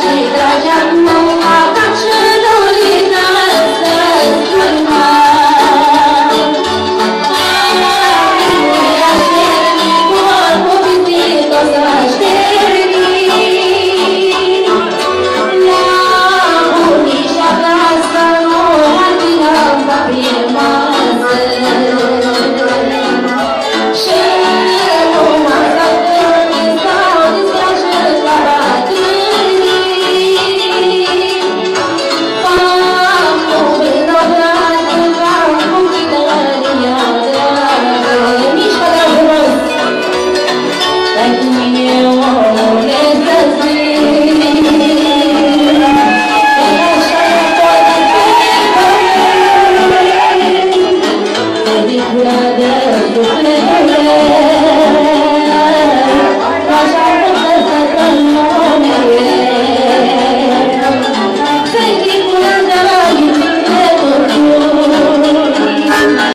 是你的届けて